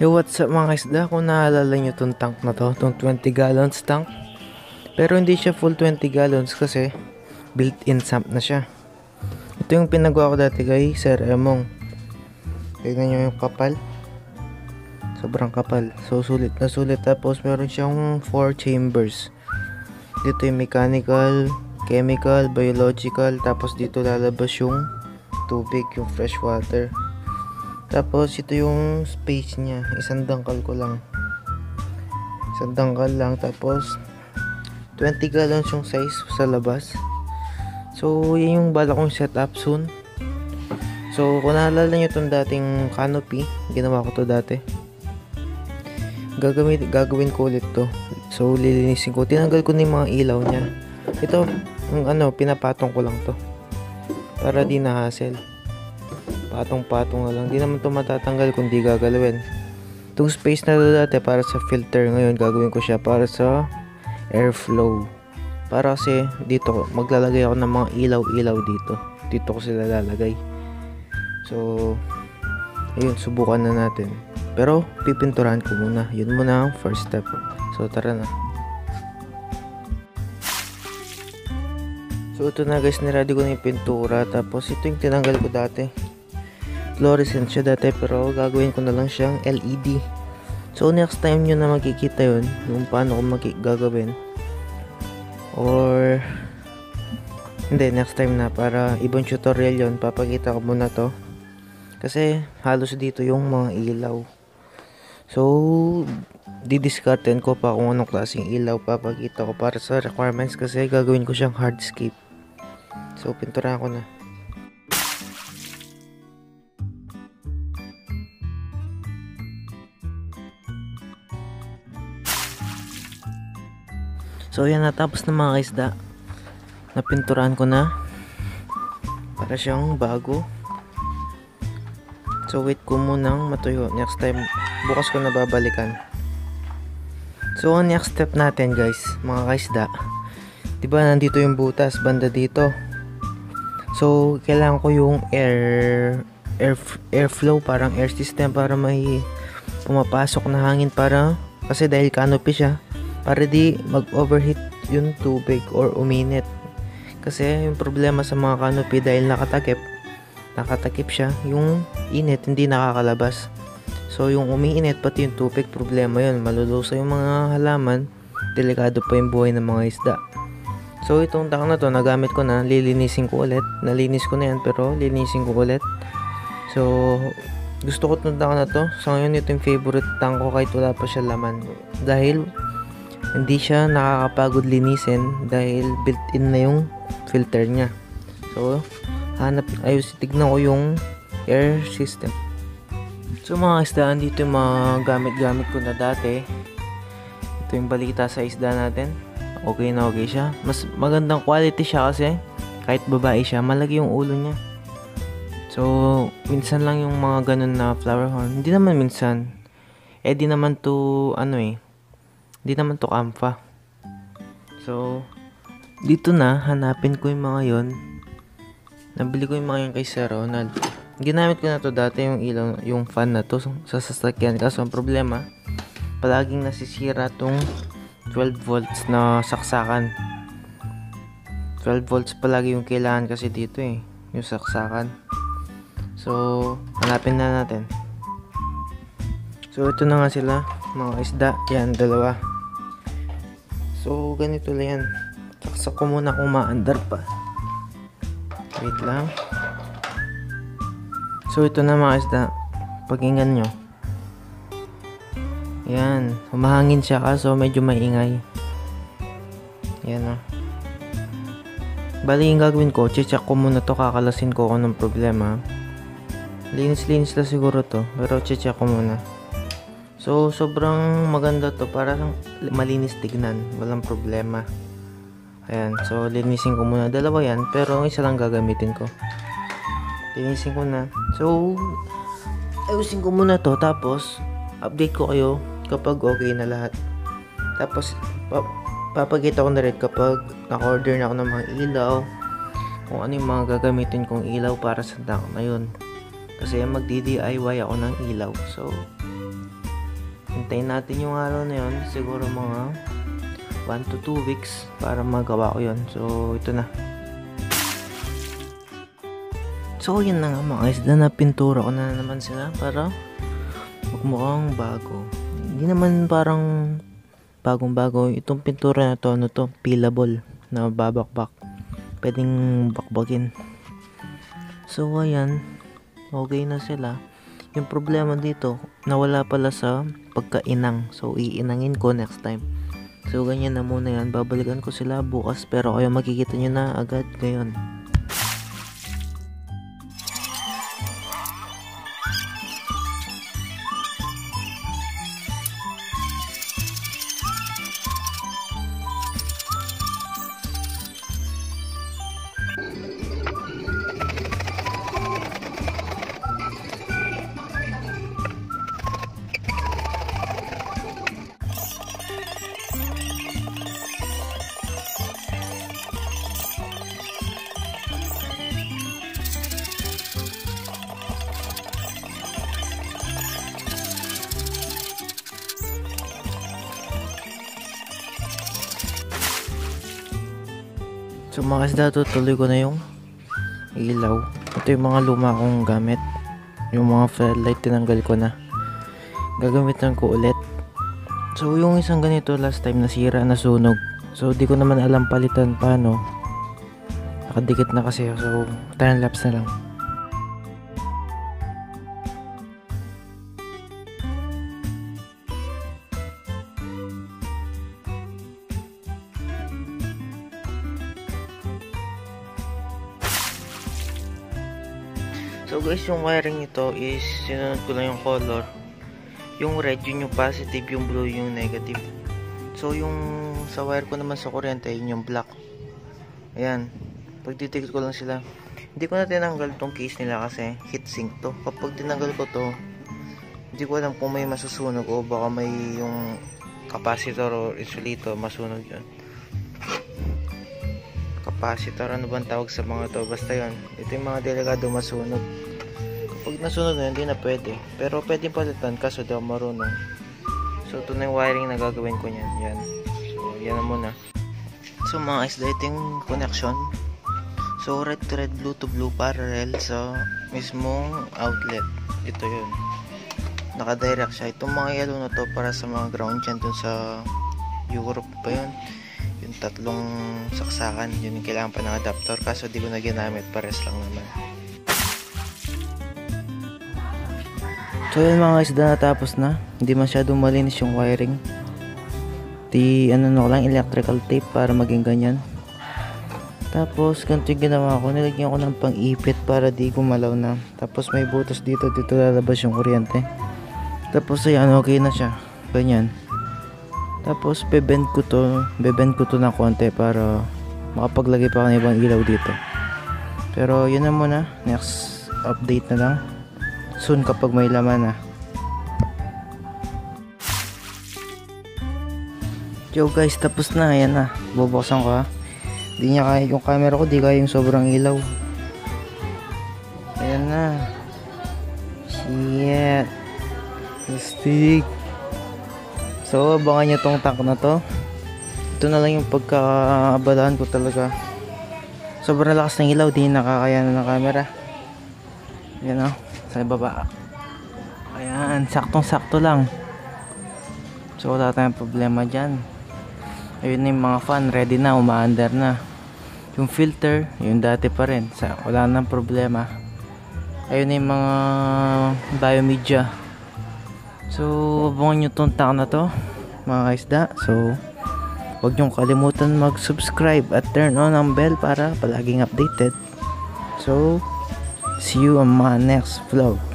Yo, what's up mga kaisda? Kung naalala nyo tong tank na to, tong 20 gallons tank. Pero hindi siya full 20 gallons kasi built-in sump na siya. Ito yung pinagawa ko dati kay Sir Emong. Tignan nyo yung kapal. Sobrang kapal. So, sulit na sulit. Tapos, meron siyang 4 chambers. Dito yung mechanical, chemical, biological. Tapos, dito lalabas yung tubig, yung fresh water. Tapos, ito yung space niya. Isang dangkal ko lang. Isang dangkal lang. Tapos, 20 gallons yung size sa labas. So, yan yung bala kong setup soon. So, kung naalala nyo itong dating canopy, ginawa ko to dati. Gagawin, gagawin ko ulit to. So, lilinisin ko. Tinanggal ko na yung mga ilaw niya. Ito, yung ano, pinapatong ko lang to. Para di na hassle. Patong-patong na lang. Di naman to matatanggal kung di gagalawin. Itong space na to dati para sa filter. Ngayon, gagawin ko siya para sa airflow. Para kasi dito, maglalagay ako ng mga ilaw-ilaw dito. Dito ko sila lalagay. So, ayun, subukan na natin. Pero, pipinturahan ko muna. Yun muna ang first step. So, tara na. So, ito na guys, niready ko na yung pintura. Tapos, ito yung tinanggal ko dati. Fluorescent siya dati, pero gagawin ko na lang siyang LED. So, next time nyo na makikita yun, kung paano ko gagawin. Or, hindi, next time na, para ibang tutorial yon papakita ko muna to. Kasi, halos dito yung mga ilaw. So, didiscarten ko pa kung anong klaseng ilaw papakita ko para sa requirements kasi gagawin ko siyang hardscape. So, pintura ko na. So, yan natapos na mga kaisda. Napinturahan ko na. Para siyang bago. So, wait ko munang matuyo. Next time, bukas ko na babalikan. So, ang next step natin guys, mga kaisda. Diba, nandito yung butas, banda dito. So, kailangan ko yung air, air airflow, parang air system para may pumapasok na hangin para, kasi dahil canopy siya, para di mag-overheat yung tubig or uminit. Kasi yung problema sa mga canopy dahil nakatakip, nakatakip siya, yung init hindi nakakalabas. So yung umiinit pati yung tubig problema yun, malulusa yung mga halaman, delikado pa yung buhay ng mga isda. So itong tank na to nagamit ko na, lilinisin ko ulit. Nalinis ko na yan pero lilinisin ko ulit. So gusto ko itong tank na to. Sa ngayon ito yung favorite tank ko kahit wala pa siya laman. Dahil hindi siya nakakapagod linisin dahil built-in na yung filter niya. So, hanap, ayos, tignan ko yung air system. So mga isdaan dito yung mga gamit-gamit ko na dati. Ito yung balita sa isda natin. Okay na okay siya. Mas magandang quality siya kasi kahit babae siya, malaki yung ulo niya. So, minsan lang yung mga ganun na flower horn. Hindi naman minsan. Eh, di naman to, ano eh, hindi naman to kamfa. So, dito na, hanapin ko yung mga yon. Nabili ko yung mga yung kay Sir Ronald. Ginamit ko na to dati yung ilaw, yung fan na to sa sasakyan. Kaso ang problema, palaging nasisira tong 12 volts na saksakan. 12 volts palagi yung kailangan kasi dito eh, yung saksakan. So, hanapin na natin. So, ito na nga sila, mga isda. Yan, dalawa. So, ganito lang yan. Saksak ko muna kung maandar pa. Wait lang. So, ito na mga isda. Pakinggan nyo. Yan. Humahangin siya kaso medyo maingay. Yan o. Oh. Bali yung gagawin ko, check ko muna to kakalasin ko kung anong problema. Linis-linis lang siguro to, pero check ko muna. So, sobrang maganda to para malinis tignan. Walang problema. Ayan. So, linisin ko muna. Dalawa yan. Pero, isa lang gagamitin ko. Linisin ko na. So, ayusin ko muna to. Tapos, update ko kayo kapag okay na lahat. Tapos, pa papagita ko na rin kapag naka-order na ako ng mga ilaw. Kung ano yung mga gagamitin kong ilaw para sa tank na yun. Kasi magdi-DIY ako ng ilaw. So, hintayin natin yung araw na yun. Siguro mga 1 to 2 weeks para magawa ko yun. So ito na. So yun na nga mga guys na pintura ko na naman sila para magmukhang bago. Hindi naman parang bagong bago itong pintura na to ano to? Peelable na babakbak. Pwedeng bakbakin. So ayan. Okay na sila. Yung problema dito nawala pala sa pagkainang. So iinangin ko next time. So ganyan na muna yan. Babalikan ko sila bukas pero kayo makikita nyo na agad ngayon So mga kasda, tutuloy ko na yung ilaw. Ito yung mga luma kong gamit. Yung mga floodlight tinanggal ko na. Gagamitan ko ulit. So yung isang ganito last time nasira, nasunog. So di ko naman alam palitan paano. Nakadikit na kasi so time lapse na lang. So guys, yung wiring nito is sinunod ko lang yung color. Yung red yun yung positive, yung blue yung negative. So yung sa wire ko naman sa kuryente, yun yung black. Ayan. Pagtitikit ko lang sila. Hindi ko na tinanggal tong case nila kasi heatsink to. Kapag tinanggal ko to, hindi ko alam kung may masusunog o baka may yung capacitor o insulator masunog yun. Capacitor, ano bang tawag sa mga to? Basta yun. Ito yung mga delikado masunog. Kapag nasunog na, hindi na pwede. Pero pwede palitan kaso daw marunong. So, ito na yung wiring na gagawin ko niyan. Yan. So, yan na muna. So, mga isda, ito yung connection. So, red to red, blue to blue parallel sa mismong outlet. Ito yun. Nakadirect siya. Itong mga yellow na to para sa mga ground dyan dun sa Europe pa yun. Yung tatlong saksakan, yun yung kailangan pa ng adapter. Kaso di ko na ginamit, pares lang naman. So yun mga isda natapos na. Hindi masyadong malinis yung wiring. Di ano no lang electrical tape para maging ganyan. Tapos ganito yung ginawa ko. Nilagyan ko ng pang-ipit para di gumalaw na. Tapos may butas dito. Dito lalabas yung kuryente. Tapos ayan okay na siya. Ganyan. Tapos bebend ko to. Bebend ko to ng konti para makapaglagay pa ako ng ibang ilaw dito. Pero yun na muna. Next update na lang soon kapag may laman na. Yo guys, tapos na. Ayan na. Bubuksan ko ha. Di niya kaya yung camera ko, di kaya yung sobrang ilaw. Ayan na. Shit. Stick. So, abangan nyo tong tank na to. Ito na lang yung pagkakaabalahan ko talaga. Sobrang lakas ng ilaw, di nakakayanan ng camera. Ayan o sa baba ayan saktong sakto lang. So wala tayong problema dyan. Ayun yung mga fan ready na umaandar na. Yung filter yung dati pa rin. Sa, wala nang problema. Ayun yung mga biomedia. So abangan nyo tong taon na to mga kaisda. So huwag nyong kalimutan mag subscribe at turn on ang bell para palaging updated. So See you on my next vlog.